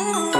Oh.